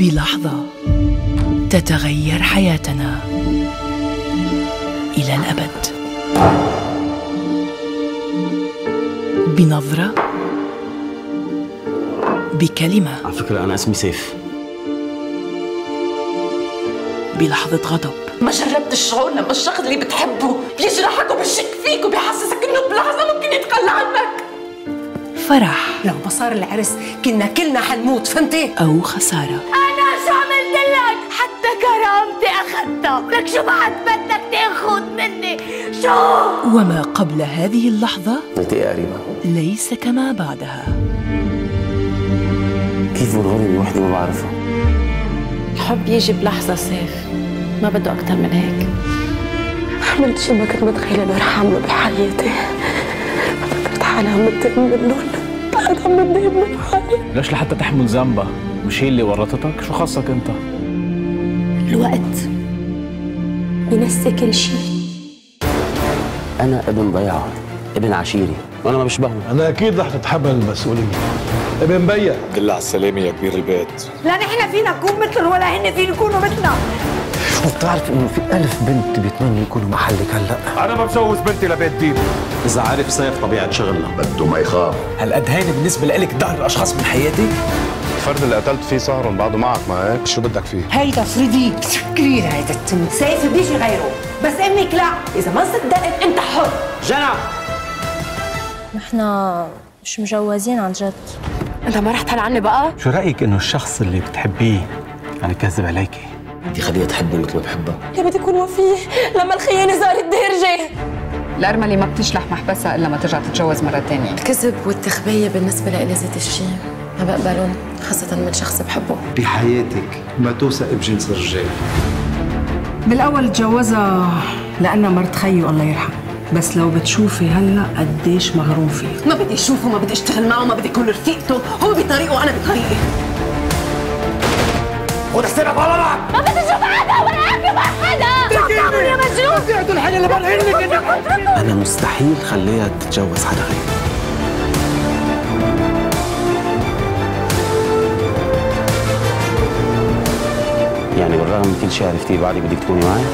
بلحظة تتغير حياتنا إلى الأبد. بنظرة بكلمة. على فكرة أنا اسمي سيف. بلحظة غضب. ما جربت الشعور لما الشخص اللي بتحبه بيجرحك وبيشك فيك وبيحسسك إنه بلحظة ممكن يتخلى عنك. فرح. لو ما صار العرس كنا كلنا حنموت فهمتي؟ أو خسارة. لك شو بعد بدك تاخذ مني؟ شو؟ وما قبل هذه اللحظة أنت إيه قريبة؟ ليس كما بعدها. كيف بتغرني وحدة ما بعرفها؟ الحب يجي بلحظة سيف. ما بده أكتر من هيك. عملت شي ما كنت متخيلة إنه رح أعمله بحياتي. فكرت حالي عم بتضايق منهم بعد عم بتضايق من حالي ليش لحتى تحمل ذنبها؟ مش هي اللي ورطتك؟ شو خصك أنت؟ الوقت بينسي كل شيء أنا ابن ضيعة ابن عشيري. وأنا ما بشبههم. أنا أكيد رح تتحمل المسؤولية. ابن بيا. دل على السلامة يا كبير البيت. لا نحن فينا نكون مثلهم ولا هن فينا يكونوا مثلنا. وبتعرف إنه في ألف بنت بيتمنوا يكونوا محلك هلأ؟ أنا بجوز بنتي لبيت ديب إذا عارف سيف طبيعة شغلنا. بده ما يخاف. هالقد هيني بالنسبة لإلك ظهر الأشخاص من حياتي؟ الفرد اللي قتلت فيه سهر بعده معك ما هيك؟ شو بدك فيه؟ هيدا فريدي كبيرة هيدا التم سيف بيجي غيره بس أمك لا إذا ما صدقت أنت حر. جنى! نحن مش مجوزين عن جد. أنت ما رح تحل عني بقى؟ شو رأيك إنه الشخص اللي بتحبيه يعني كذب عليكي أنت خليها تحبني مثل ما بحبها. يا بدي اكون وفيه. لما الخيانة صارت دارجة الأرملة ما بتشلح محبسها إلا ما ترجع تتجوز مرة تانية. الكذب والتخبية بالنسبة لإلي زيت الشيء. ما بقبلهم خاصة من شخص بحبه. بحياتك ما توثق بجنس الرجال بالأول تجوزها لأنها مرت خيو الله يرحمه بس لو بتشوفي هلأ قديش مغروفة. ما بدي أشوفه ما بدي أشتغل معه ما بدي أكون رفيقته. هو بطريقه وأنا بطريقي. ما بدي أشوف حدا ولا أحكي مع حدا. شو بتعمل يا مجنون؟ أنا مستحيل خليها تتجوز حدا غيري. بالرغم من كل شيء عرفتيه بعدي بدك تكوني معي؟